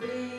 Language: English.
please.